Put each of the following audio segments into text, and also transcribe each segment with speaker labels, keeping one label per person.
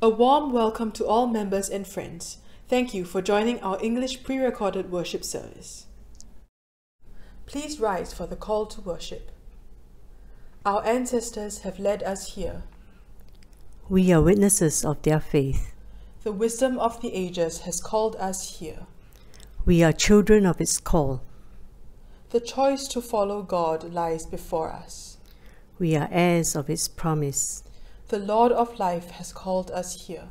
Speaker 1: A warm welcome to all members and friends. Thank you for joining our English pre-recorded worship service. Please rise for the call to worship. Our ancestors have led us here.
Speaker 2: We are witnesses of their faith.
Speaker 1: The wisdom of the ages has called us here.
Speaker 2: We are children of its call.
Speaker 1: The choice to follow God lies before us.
Speaker 2: We are heirs of its promise.
Speaker 1: The Lord of life has called us here.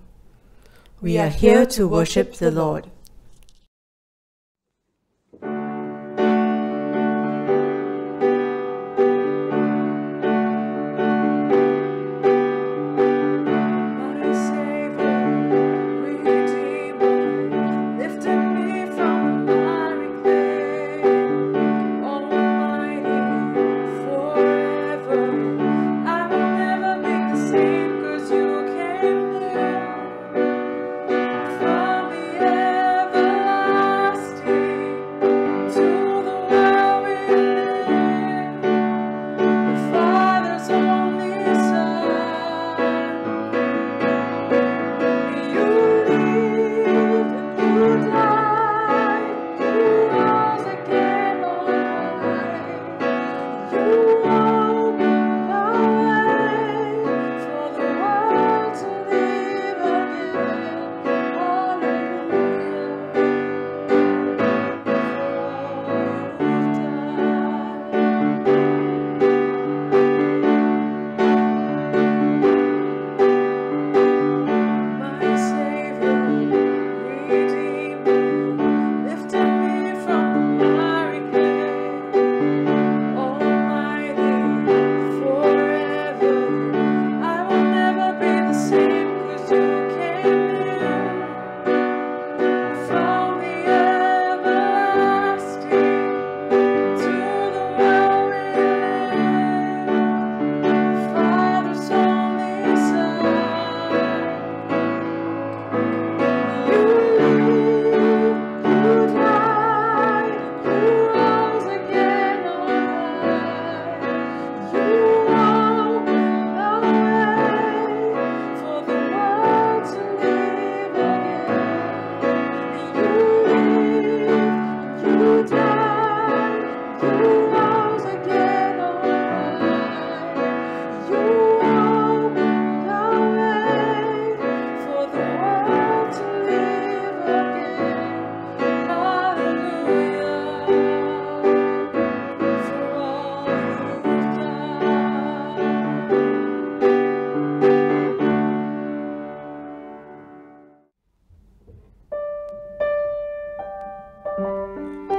Speaker 2: We are here to worship the Lord. Música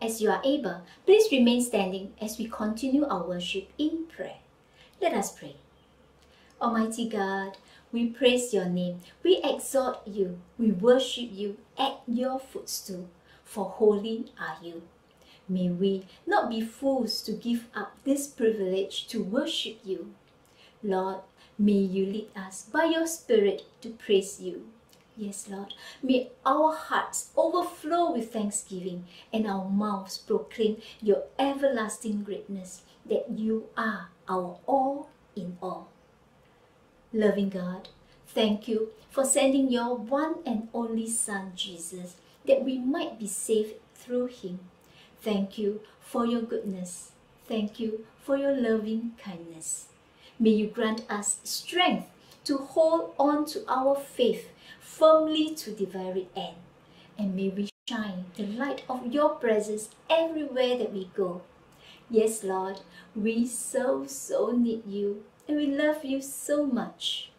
Speaker 3: As you are able, please remain standing as we continue our worship in prayer. Let us pray. Almighty God, we praise your name. We exalt you. We worship you at your footstool, for holy are you. May we not be fools to give up this privilege to worship you. Lord, may you lead us by your Spirit to praise you. Yes, Lord, may our hearts overflow with thanksgiving and our mouths proclaim your everlasting greatness, that you are our all in all. Loving God, thank you for sending your one and only Son, Jesus, that we might be saved through him. Thank you for your goodness. Thank you for your loving kindness. May you grant us strength to hold on to our faith firmly to the very end. And may we shine the light of your presence everywhere that we go. Yes, Lord, we so, so need you and we love you so much.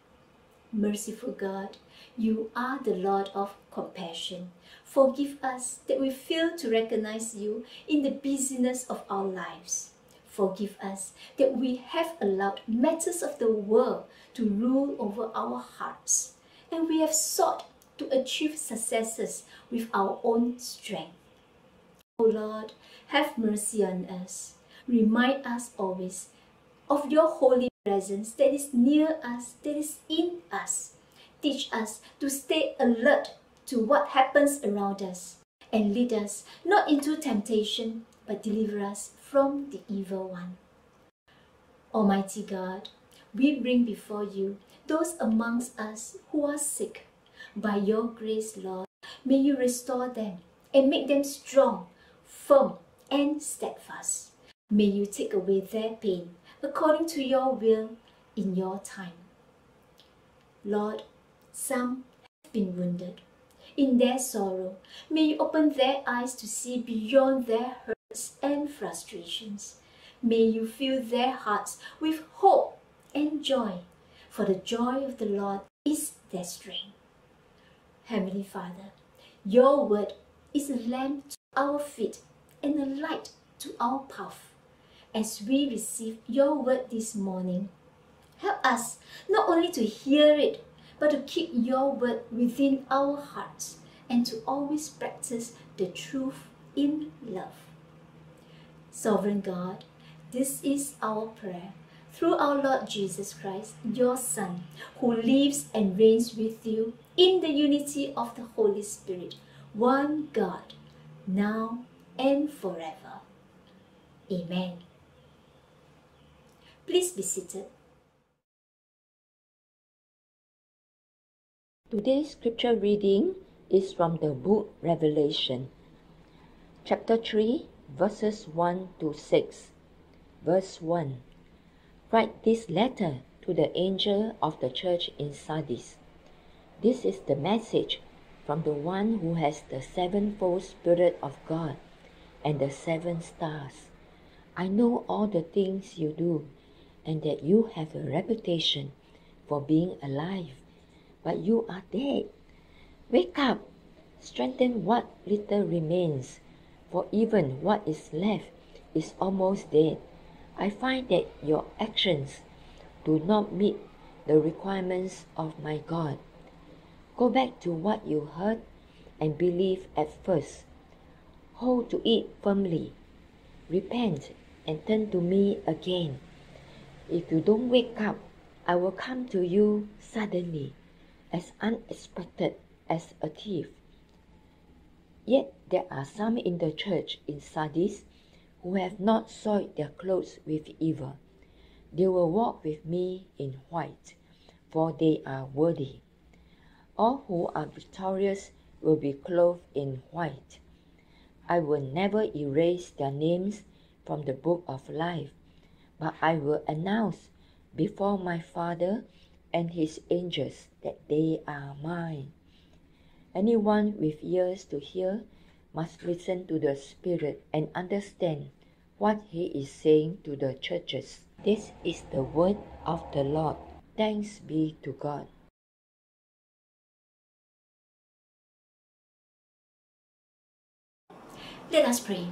Speaker 3: Merciful God, you are the Lord of compassion. Forgive us that we fail to recognize you in the busyness of our lives. Forgive us that we have allowed matters of the world to rule over our hearts, and we have sought to achieve successes with our own strength. O Lord, have mercy on us. Remind us always of your holy presence that is near us, that is in us. Teach us to stay alert to what happens around us and lead us not into temptation, but deliver us from the evil one. Almighty God, we bring before you those amongst us who are sick. By your grace, Lord, may you restore them and make them strong, firm, and steadfast. May you take away their pain according to your will in your time. Lord, some have been wounded. In their sorrow, may you open their eyes to see beyond their hurts and frustrations. May you fill their hearts with hope and joy, for the joy of the Lord is their strength. Heavenly Father, your word is a lamp to our feet and a light to our path. As we receive your word this morning, help us not only to hear it, but to keep your word within our hearts and to always practice the truth in love. Sovereign God, this is our prayer through our Lord Jesus Christ, your Son, who lives and reigns with you in the unity of the Holy Spirit, one God, now and forever. Amen. Please be seated.
Speaker 4: Today's scripture reading is from the book Revelation, chapter 3, verses 1 to 6. Verse 1 Write this letter to the angel of the church in Sardis. This is the message from the one who has the sevenfold Spirit of God and the seven stars. I know all the things you do, and that you have a reputation for being alive, but you are dead. Wake up, strengthen what little remains, for even what is left is almost dead. I find that your actions do not meet the requirements of my God. Go back to what you heard and believe at first. Hold to it firmly. Repent and turn to me again. If you don't wake up, I will come to you suddenly, as unexpected as a thief. Yet there are some in the church in Sardis who have not soiled their clothes with evil. They will walk with me in white, for they are worthy. All who are victorious will be clothed in white. I will never erase their names from the book of life, but I will announce before my Father and his angels that they are mine. Anyone with ears to hear must listen to the Spirit and understand what he is saying to the churches. This is the word of the Lord. Thanks be to God.
Speaker 3: Let us pray.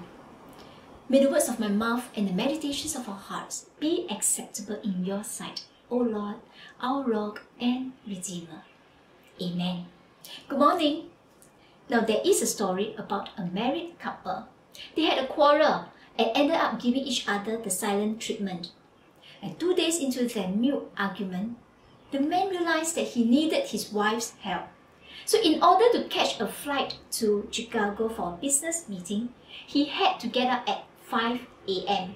Speaker 3: May the words of my mouth and the meditations of our hearts be acceptable in your sight, O Lord, our rock and redeemer. Amen. Good morning. Now, there is a story about a married couple. They had a quarrel and ended up giving each other the silent treatment. And two days into their mute argument, the man realized that he needed his wife's help. So, in order to catch a flight to Chicago for a business meeting, he had to get up at 5 a.m.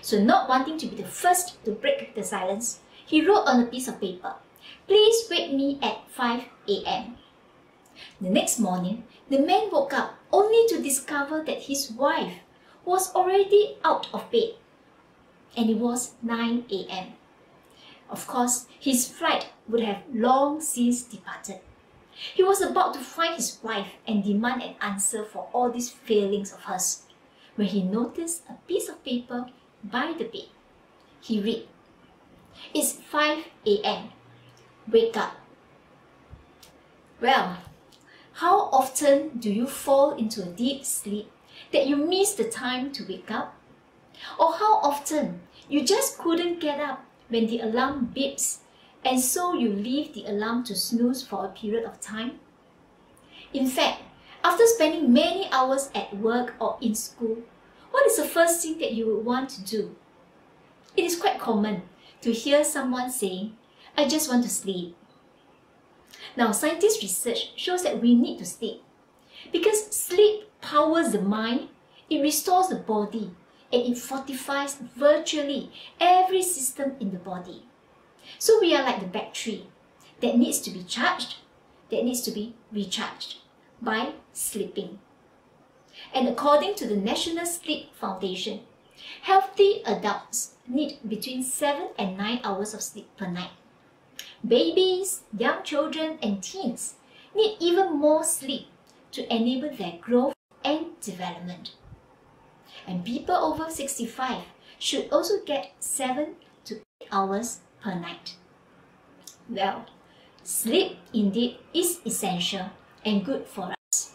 Speaker 3: So, not wanting to be the first to break the silence, he wrote on a piece of paper, Please wake me at 5 a.m. The next morning, the man woke up only to discover that his wife was already out of bed. And it was 9 a.m. Of course, his flight would have long since departed. He was about to find his wife and demand an answer for all these failings of hers when he noticed a piece of paper by the bed. He read, It's 5 a.m. Wake up. Well, how often do you fall into a deep sleep that you miss the time to wake up? Or how often you just couldn't get up when the alarm beeps and so you leave the alarm to snooze for a period of time? In fact, after spending many hours at work or in school, what is the first thing that you would want to do? It is quite common to hear someone saying, I just want to sleep. Now, scientists' research shows that we need to sleep because sleep powers the mind, it restores the body, and it fortifies virtually every system in the body. So we are like the battery that needs to be charged, that needs to be recharged by sleeping. And according to the National Sleep Foundation, healthy adults need between 7 and 9 hours of sleep per night. Babies, young children, and teens need even more sleep to enable their growth and development. And people over 65 should also get 7 to 8 hours per night. Well, sleep indeed is essential and good for us.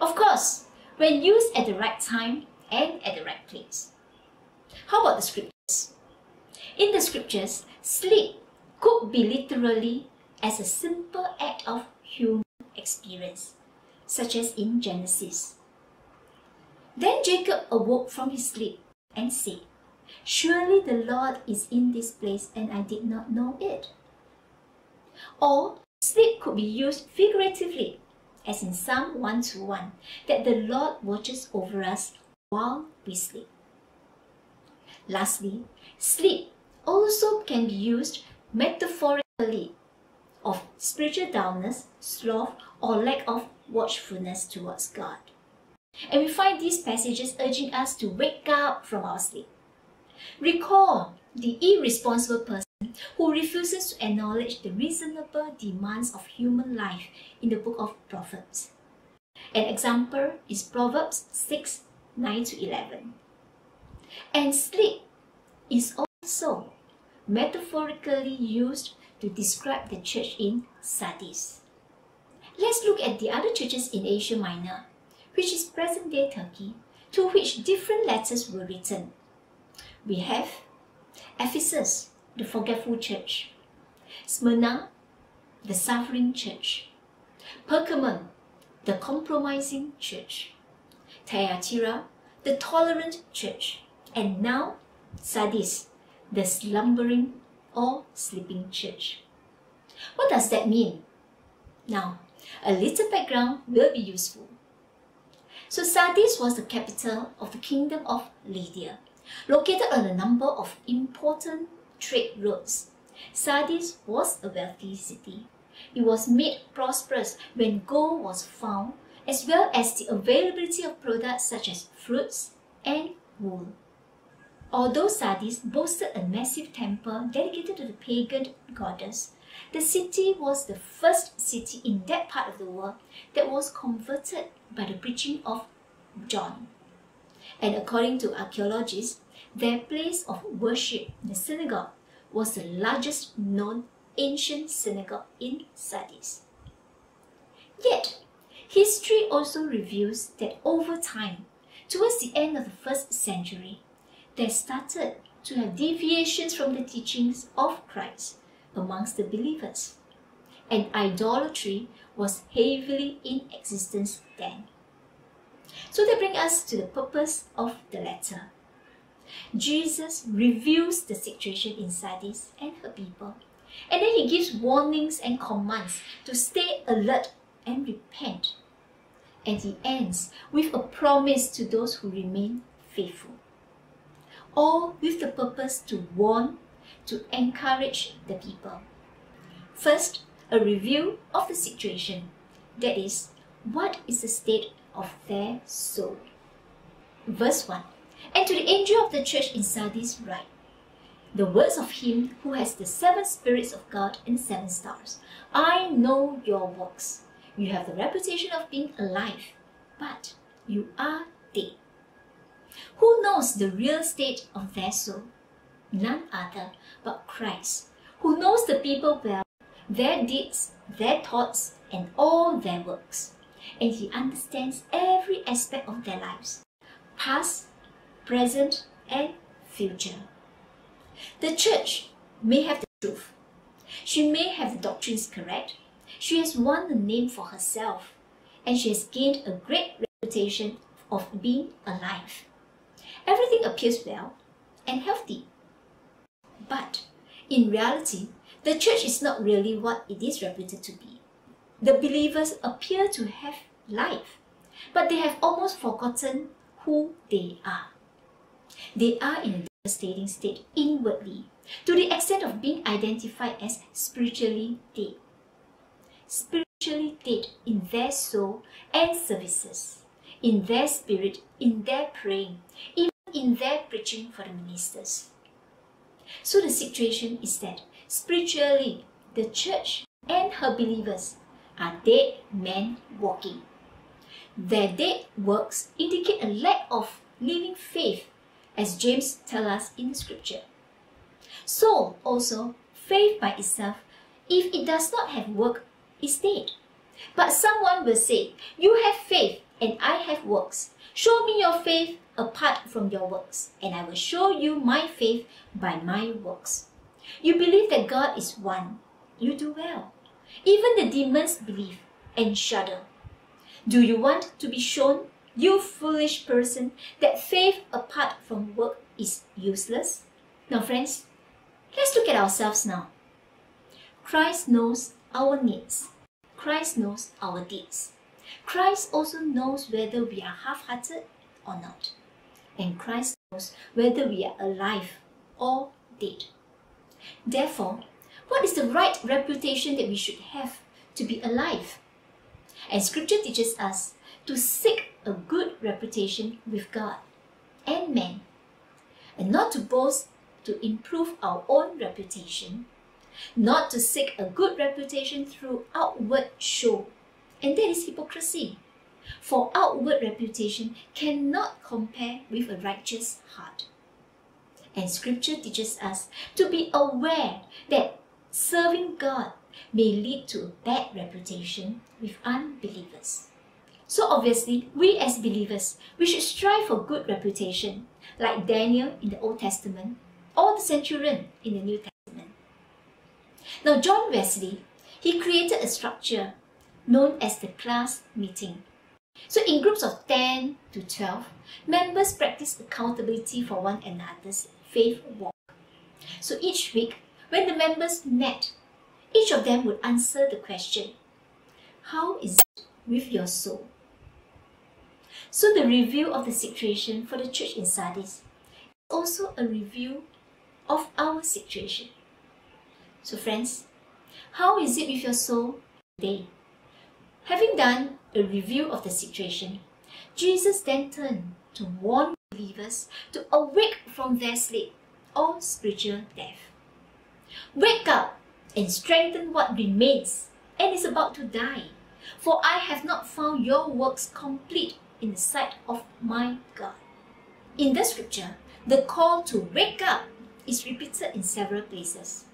Speaker 3: Of course, when used at the right time and at the right place. How about the scriptures? In the scriptures, sleep could be literally as a simple act of human experience, such as in Genesis. Then Jacob awoke from his sleep and said, Surely the Lord is in this place and I did not know it. Or sleep could be used figuratively, as in Psalm 121, that the Lord watches over us while we sleep. Lastly, sleep also can be used metaphorically of spiritual dullness, sloth, or lack of watchfulness towards God. And we find these passages urging us to wake up from our sleep. Recall the irresponsible person who refuses to acknowledge the reasonable demands of human life in the book of Proverbs. An example is Proverbs 6 9 to 11. And sleep is also metaphorically used to describe the church in Sardis. Let's look at the other churches in Asia Minor, which is present day Turkey, to which different letters were written. We have Ephesus, the forgetful church, Smyrna, the suffering church, Pergamon, the compromising church, Thyatira, the tolerant church, and now Sardis, the slumbering or sleeping church. What does that mean? Now, a little background will be useful. So Sardis was the capital of the kingdom of Lydia, located on a number of important trade routes. Sardis was a wealthy city. It was made prosperous when gold was found, as well as the availability of products such as fruits and wool. Although Sardis boasted a massive temple dedicated to the pagan goddess, the city was the first city in that part of the world that was converted by the preaching of John. And according to archaeologists, their place of worship, the synagogue, was the largest known ancient synagogue in Sardis. Yet, history also reveals that over time, towards the end of the first century, there started to have deviations from the teachings of Christ amongst the believers. And idolatry was heavily in existence then. So that brings us to the purpose of the letter. Jesus reveals the situation in Sardis and her people, and then he gives warnings and commands to stay alert and repent. And he ends with a promise to those who remain faithful. All with the purpose to warn, to encourage the people. First, a review of the situation. That is, what is the state of their soul? Verse 1 And to the angel of the church in Sardis write, The words of him who has the seven spirits of God and seven stars. I know your works. You have the reputation of being alive, but you are dead. Who knows the real state of their soul? None other but Christ, who knows the people well, their deeds, their thoughts, and all their works. And he understands every aspect of their lives past, present, and future. The church may have the truth. She may have the doctrines correct. She has won a name for herself, and she has gained a great reputation of being alive. Everything appears well and healthy. But in reality, the church is not really what it is reputed to be. The believers appear to have life, but they have almost forgotten who they are. They are in a devastating state inwardly, to the extent of being identified as spiritually dead. Spiritually dead in their soul and services, in their spirit, in their praying, even in their preaching for the ministers. So the situation is that spiritually, the church and her believers are dead men walking. Their dead works indicate a lack of living faith, as James tells us in the Scripture. So, also, faith by itself, if it does not have work, is dead. But someone will say, You have faith, and I have works. Show me your faith apart from your works, and I will show you my faith by my works. You believe that God is one. You do well. Even the demons believe and shudder. Do you want to be shown, you foolish person, that faith apart from work is useless? Now, friends, let's look at ourselves now. Christ knows our needs. Christ knows our deeds. Christ also knows whether we are half hearted or not. And Christ knows whether we are alive or dead. Therefore, what is the right reputation that we should have to be alive? And scripture teaches us to seek a good reputation with God and men, and not to boast to improve our own reputation, not to seek a good reputation through outward show, and that is hypocrisy. For outward reputation cannot compare with a righteous heart. And scripture teaches us to be aware that serving God may lead to a bad reputation with unbelievers. So obviously, we as believers, we should strive for good reputation, like Daniel in the Old Testament or the centurion in the New Testament. Now, John Wesley, he created a structure known as the class meeting. So in groups of 10 to 12, members practice accountability for one another's faith walk. So each week, when the members met, each of them would answer the question, How is it with your soul? So the review of the situation for the church in Sardis is also a review of our situation. So friends, how is it with your soul today? Having done a review of the situation, Jesus then turned to warn believers to awake from their sleep or spiritual death. Wake up and strengthen what remains and is about to die. For I have not found your works complete in the sight of my God. In the scripture, the call to wake up is repeated in several places.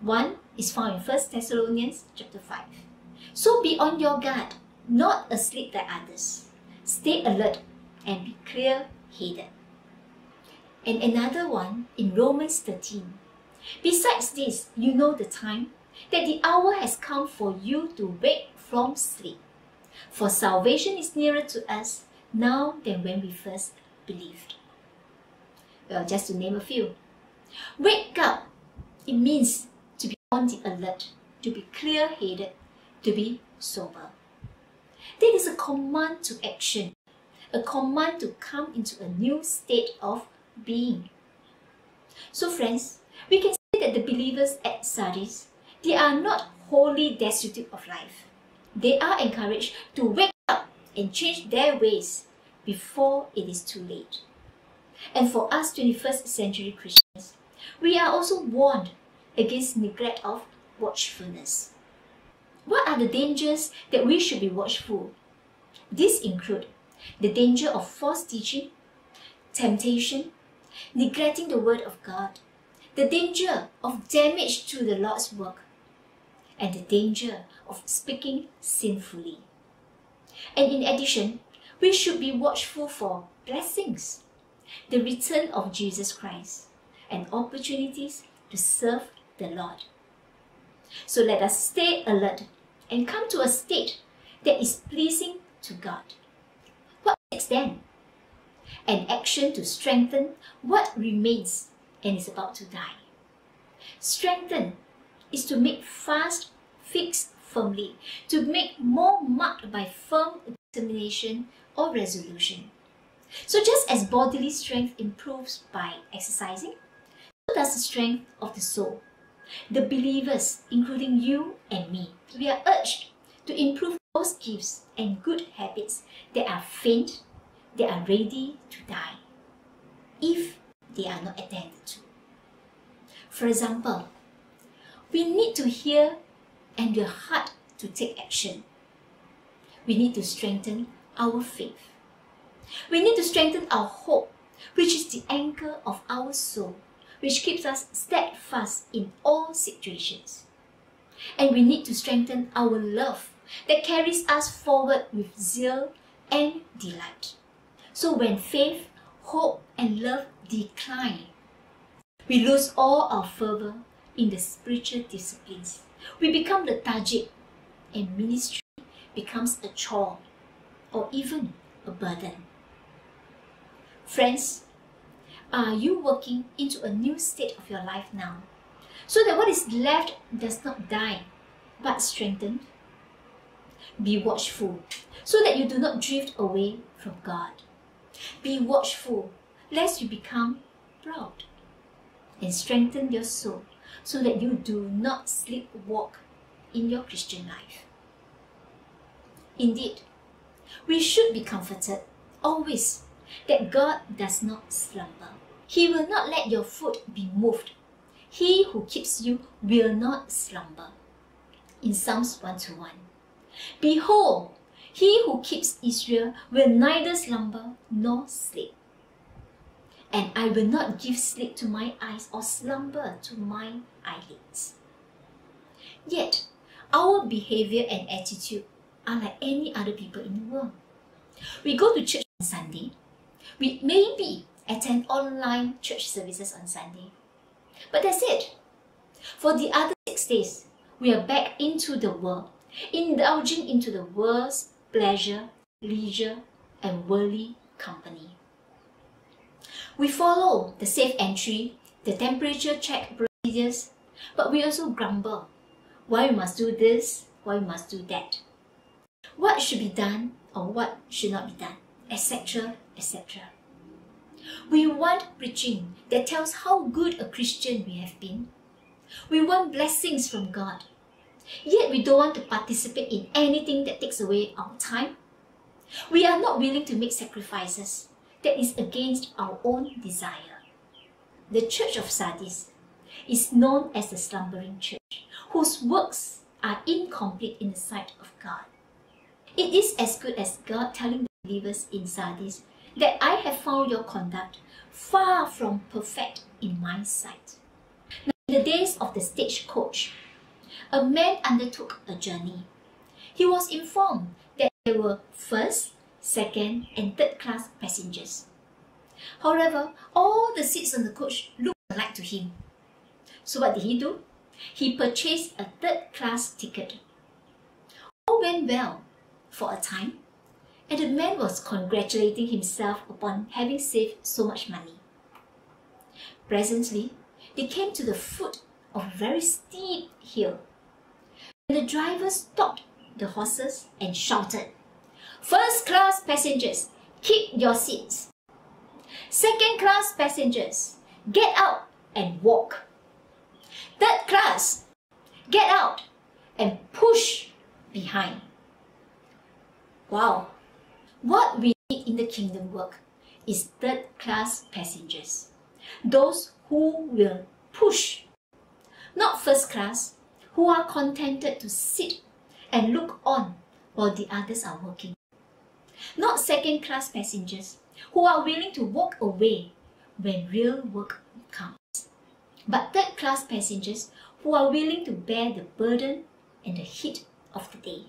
Speaker 3: One is found in 1 Thessalonians chapter 5. So be on your guard, not asleep like others. Stay alert, and be clear headed. And another one in Romans 13. Besides this, you know the time, that the hour has come for you to wake from sleep. For salvation is nearer to us now than when we first believed. Well, just to name a few. Wake up, it means to be on the alert, to be clear headed, to be sober. That is a command to action, a command to come into a new state of being. So, friends, we can say that the believers at Sardis, they are not wholly destitute of life. They are encouraged to wake up and change their ways before it is too late. And for us 21st century Christians, we are also warned against neglect of watchfulness. What are the dangers that we should be watchful? These include the danger of false teaching, temptation, neglecting the word of God, the danger of damage to the Lord's work, and the danger of speaking sinfully. And in addition, we should be watchful for blessings, the return of Jesus Christ, and opportunities to serve the Lord. So let us stay alert and come to a state that is pleasing to God. What next then? An action to strengthen what remains and is about to die. Strengthen is to make fast, fix firmly, to make more marked by firm determination or resolution. So just as bodily strength improves by exercising, so does the strength of the soul. The believers, including you and me, we are urged to improve those gifts and good habits that are faint, that are ready to die, if they are not attended to. For example, we need to hear and the heart to take action. We need to strengthen our faith. We need to strengthen our hope, which is the anchor of our soul, which keeps us steadfast in all situations. And we need to strengthen our love that carries us forward with zeal and delight. So when faith, hope, and love decline, we lose all our fervor in the spiritual disciplines. We become lethargic, and ministry becomes a chore or even a burden. Friends, are you working into a new state of your life now so that what is left does not die but strengthen? Be watchful so that you do not drift away from God. Be watchful lest you become proud and strengthen your soul so that you do not sleepwalk in your Christian life. Indeed, we should be comforted always that God does not slumber. He will not let your foot be moved. He who keeps you will not slumber. In Psalms 1 to 1. Behold, he who keeps Israel will neither slumber nor sleep. And I will not give sleep to my eyes or slumber to my eyelids. Yet, our behavior and attitude are like any other people in the world. We go to church on Sunday. We maybe attend online church services on Sunday. But that's it. For the other six days, we are back into the world, indulging into the world's pleasure, leisure, and worldly company. We follow the safe entry, the temperature check procedures, but we also grumble why we must do this, why we must do that. What should be done or what should not be done, etc. etc. We want preaching that tells how good a Christian we have been. We want blessings from God. Yet we don't want to participate in anything that takes away our time. We are not willing to make sacrifices that is against our own desire. The Church of Sardis is known as the slumbering church, whose works are incomplete in the sight of God. It is as good as God telling believers in Sardis that I have found your conduct far from perfect in my sight. Now, in the days of the stagecoach, a man undertook a journey. He was informed that there were first second, and third class passengers. However, all the seats on the coach looked alike to him. So what did he do? He purchased a third class ticket. All went well for a time, and the man was congratulating himself upon having saved so much money. Presently, they came to the foot of a very steep hill. The driver stopped the horses and shouted, First class passengers, keep your seats. Second class passengers, get out and walk. Third class, get out and push behind. Wow, what we need in the kingdom work is third class passengers, those who will push, not first class, who are contented to sit and look on while the others are working, not second class passengers who are willing to walk away when real work comes, but third class passengers who are willing to bear the burden and the heat of the day.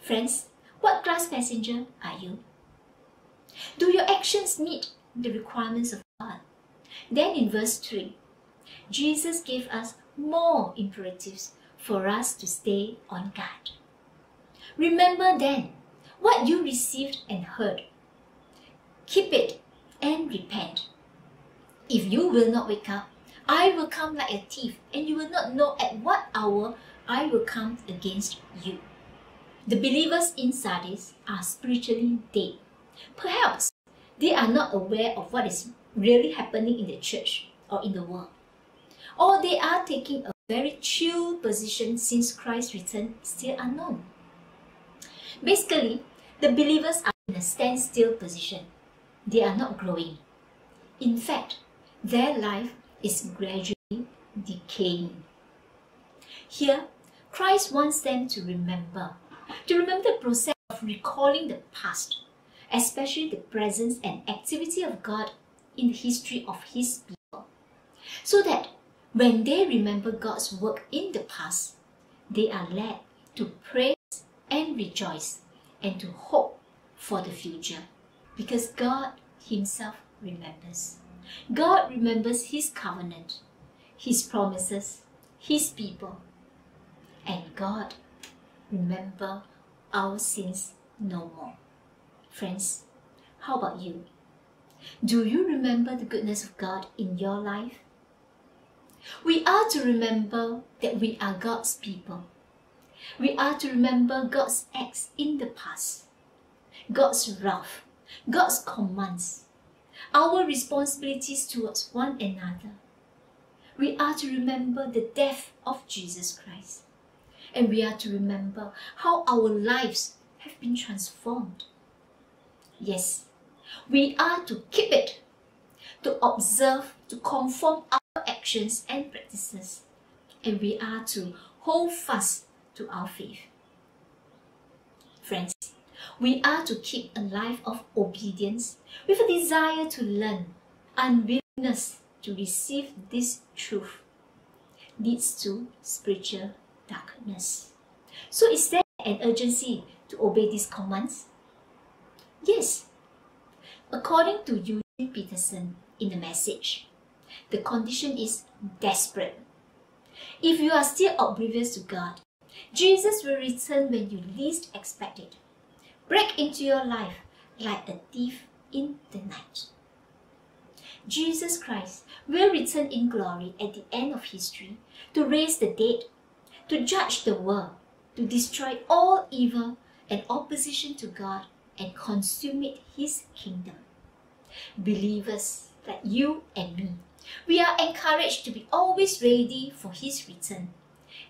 Speaker 3: Friends, what class passenger are you? Do your actions meet the requirements of God? Then in verse 3, Jesus gave us more imperatives for us to stay on guard. Remember then what you received and heard. Keep it and repent. If you will not wake up, I will come like a thief, and you will not know at what hour I will come against you. The believers in Sardis are spiritually dead. Perhaps they are not aware of what is really happening in the church or in the world. Or they are taking a very chill position since Christ's return still unknown. Basically, the believers are in a standstill position. They are not growing. In fact, their life is gradually decaying. Here, Christ wants them to remember, to remember the process of recalling the past, especially the presence and activity of God in the history of His people, so that when they remember God's work in the past, they are led to praise and rejoice and to hope for the future. Because God Himself remembers. God remembers His covenant, His promises, His people, and God remember our sins no more. Friends, how about you? Do you remember the goodness of God in your life? We are to remember that we are God's people. We are to remember God's acts in the past, God's wrath, God's commands, our responsibilities towards one another. We are to remember the death of Jesus Christ. And we are to remember how our lives have been transformed. Yes, we are to keep it, to observe, to conform our actions and practices. And we are to hold fast to our faith. Friends, we are to keep a life of obedience with a desire to learn, unwillingness to receive this truth leads to spiritual darkness. So is there an urgency to obey these commands? Yes. According to Eugene Peterson in the message, the condition is desperate. If you are still oblivious to God, Jesus will return when you least expect it. Break into your life like a thief in the night. Jesus Christ will return in glory at the end of history to raise the dead, to judge the world, to destroy all evil and opposition to God and consummate his kingdom. Believers like you and me, we are encouraged to be always ready for his return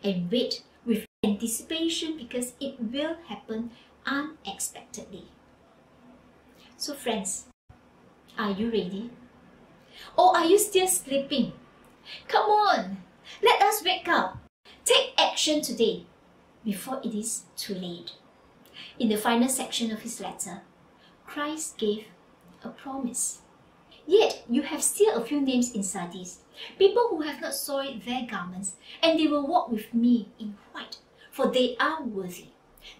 Speaker 3: and wait with anticipation because it will happen unexpectedly. So, friends, are you ready? Or are you still sleeping? Come on, let us wake up. Take action today before it is too late. In the final section of his letter, Christ gave a promise. Yet you have still a few names in Sardis, people who have not soiled their garments, and they will walk with me in white, for they are worthy.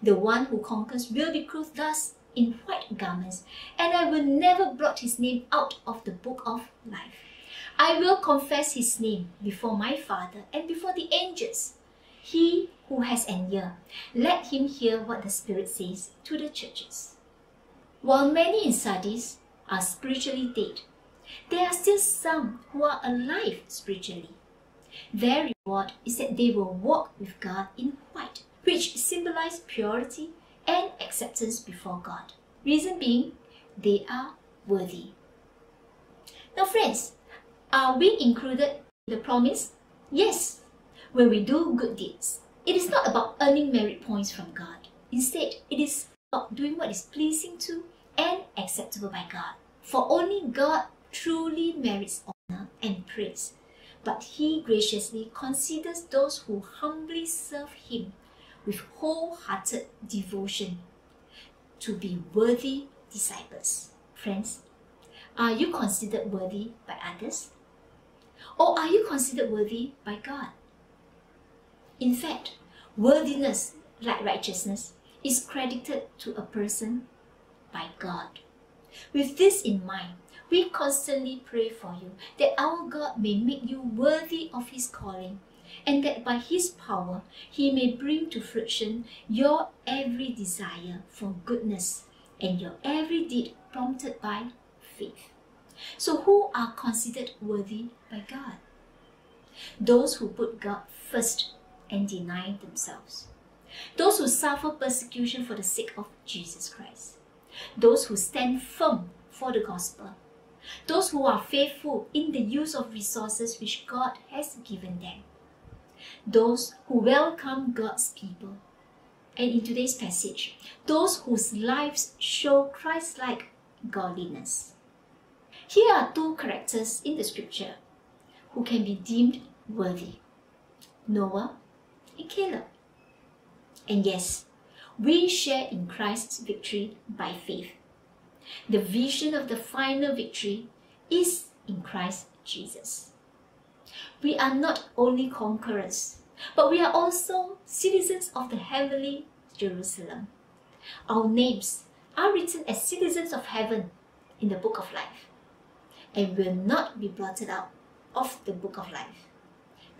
Speaker 3: The one who conquers will be clothed thus in white garments, and I will never blot his name out of the book of life. I will confess his name before my Father and before the angels. He who has an ear, let him hear what the Spirit says to the churches. While many in Sardis are spiritually dead, there are still some who are alive spiritually. Their reward is that they will walk with God in white, which symbolize purity and acceptance before God. Reason being, they are worthy. Now, friends, are we included in the promise? Yes, when we do good deeds. It is not about earning merit points from God. Instead, it is about doing what is pleasing to and acceptable by God. For only God truly merits honor and praise, but He graciously considers those who humbly serve Him with wholehearted devotion to be worthy disciples. Friends, are you considered worthy by others? Or are you considered worthy by God? In fact, worthiness, like righteousness, is credited to a person by God. With this in mind, we constantly pray for you that our God may make you worthy of His calling and that by His power He may bring to fruition your every desire for goodness and your every deed prompted by faith. So, who are considered worthy by God? Those who put God first and deny themselves. Those who suffer persecution for the sake of Jesus Christ. Those who stand firm for the gospel. Those who are faithful in the use of resources which God has given them. Those who welcome God's people. And in today's passage, those whose lives show Christ like godliness. Here are two characters in the scripture who can be deemed worthy Noah and Caleb. And yes, we share in Christ's victory by faith. The vision of the final victory is in Christ Jesus. We are not only conquerors, but we are also citizens of the heavenly Jerusalem. Our names are written as citizens of heaven in the book of life and will not be blotted out of the book of life.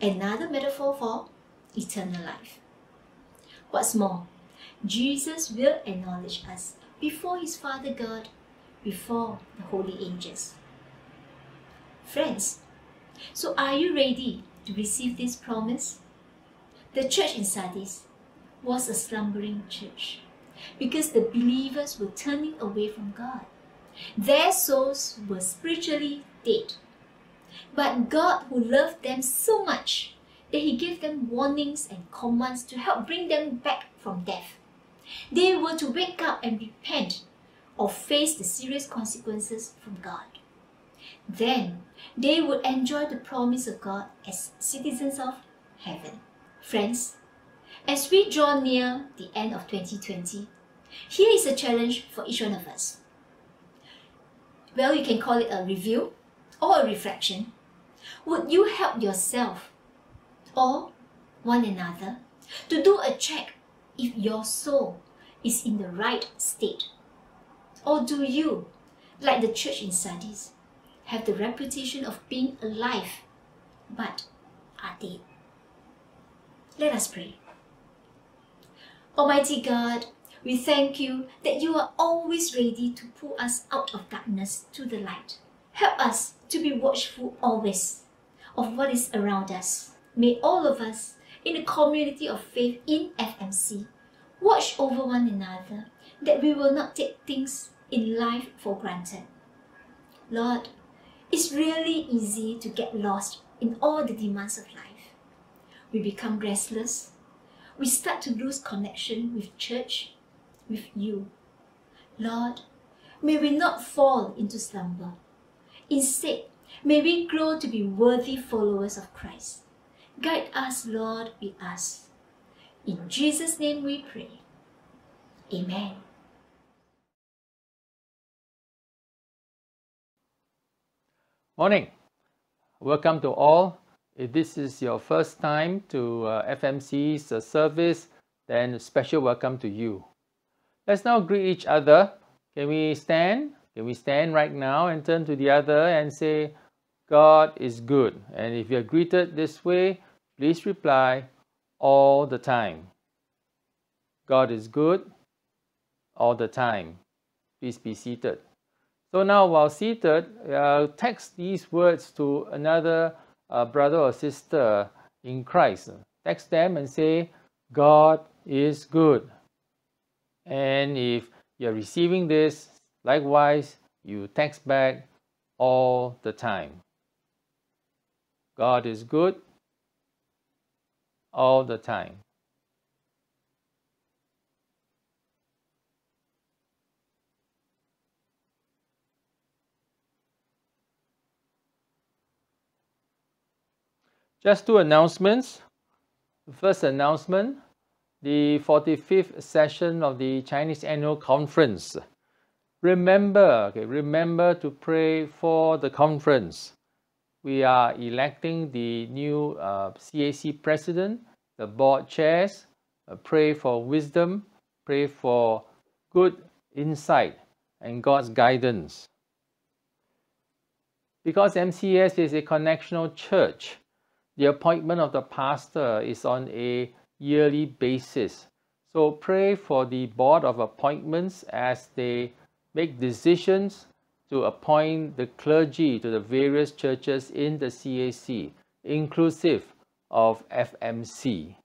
Speaker 3: Another metaphor for eternal life. What's more, Jesus will acknowledge us before his Father God, before the holy angels. Friends, so are you ready to receive this promise? The church in Sardis was a slumbering church because the believers were turning away from God. Their souls were spiritually dead. But God, who loved them so much that He gave them warnings and commands to help bring them back from death. They were to wake up and repent or face the serious consequences from God. Then they would enjoy the promise of God as citizens of heaven. Friends, as we draw near the end of 2020, here is a challenge for each one of us. Well, you can call it a review or a reflection. Would you help yourself or one another to do a check if your soul is in the right state? Or do you, like the church in Sardis, have the reputation of being alive but are dead? Let us pray. Almighty God, we thank you that you are always ready to pull us out of darkness to the light. Help us to be watchful always of what is around us. May all of us in the community of faith in FMC watch over one another that we will not take things in life for granted. Lord, it's really easy to get lost in all the demands of life. We become restless. We start to lose connection with church, with you. Lord, may we not fall into slumber. Instead, may we grow to be worthy followers of Christ. Guide us, Lord, with us. In Jesus' name we pray. Amen.
Speaker 5: Morning. Welcome to all. If this is your first time to uh, FMC's uh, service, then special welcome to you. Let's now greet each other Can we stand? Can we stand right now and turn to the other and say, God is good? And if you're greeted this way, please reply all the time. God is good all the time. Please be seated. So now, while seated, text these words to another uh, brother or sister in Christ. Text them and say, God is good. And if you're receiving this, likewise, you text back all the time. God is good all the time. Just two announcements. First announcement the 45th session of the Chinese Annual Conference. Remember, okay, remember to pray for the conference. We are electing the new uh, CAC president, the board chairs. Uh, pray for wisdom, pray for good insight and God's guidance. Because MCS is a connectional church, the appointment of the pastor is on a yearly basis. So pray for the board of appointments as they make decisions to appoint the clergy to the various churches in the CAC, inclusive of FMC.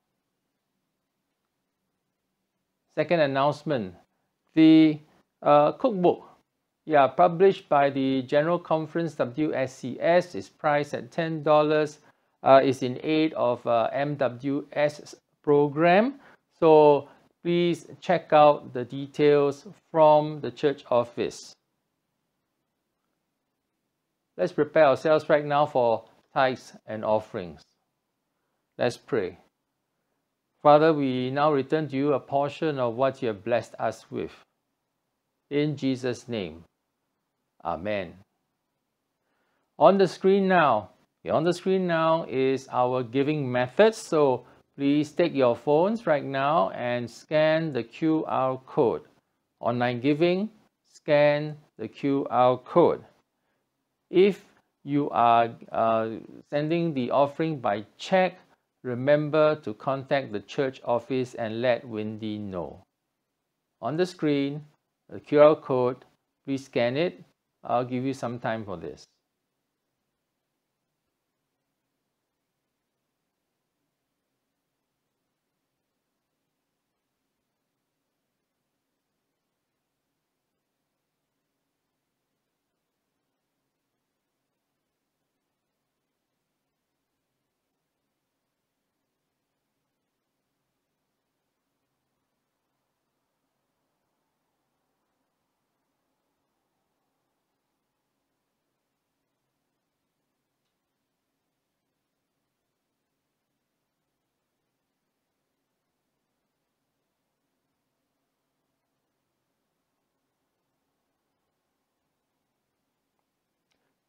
Speaker 5: Second announcement, the uh, cookbook, yeah, published by the General Conference WSCS is priced at $10, uh, is in aid of uh, MWS program. So please check out the details from the church office. Let's prepare ourselves right now for tithes and offerings. Let's pray. Father, we now return to you a portion of what you have blessed us with. In Jesus' name, Amen. On the screen now, on the screen now is our giving method. So please take your phones right now and scan the QR code. Online giving, scan the QR code. If you are uh, sending the offering by check, remember to contact the church office and let Wendy know. On the screen, the QR code, please scan it. I'll give you some time for this.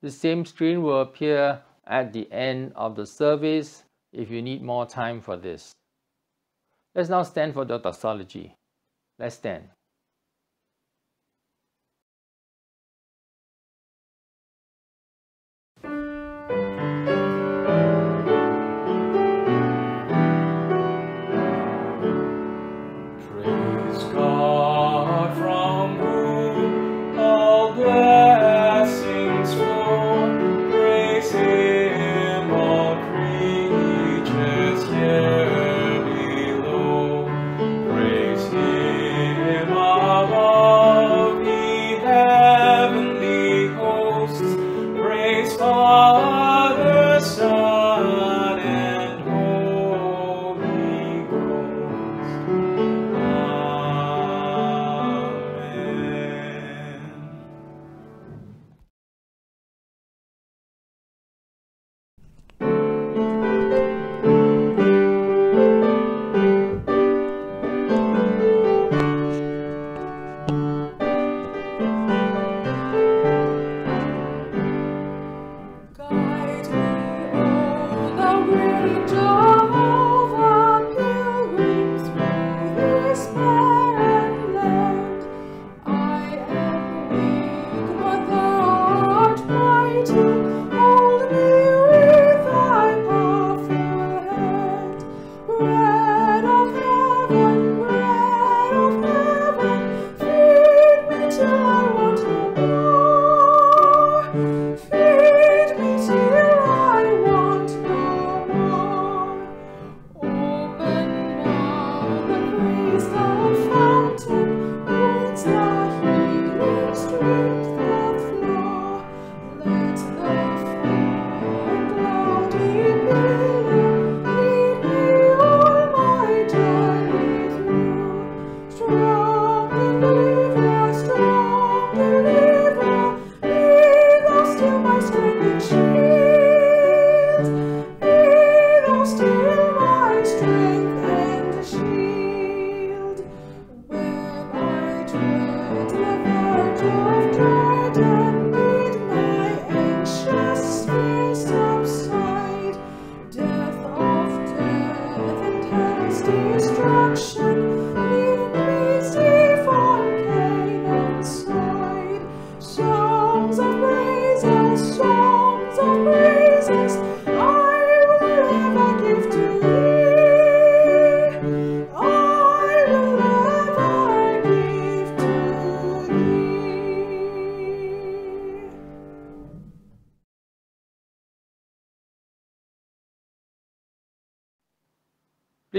Speaker 5: The same screen will appear at the end of the service if you need more time for this. Let's now stand for the doxology. Let's stand.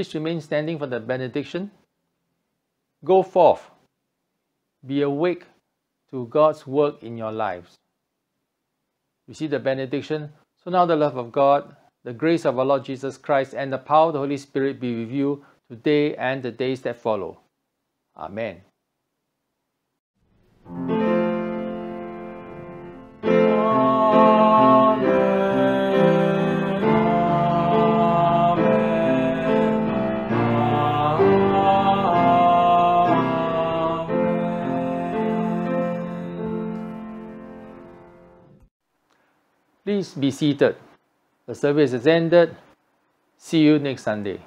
Speaker 5: Please remain standing for the benediction. Go forth. Be awake to God's work in your lives. Receive the benediction. So now the love of God, the grace of our Lord Jesus Christ, and the power of the Holy Spirit be with you today and the days that follow. Amen. Be seated. The service is ended. See you next Sunday.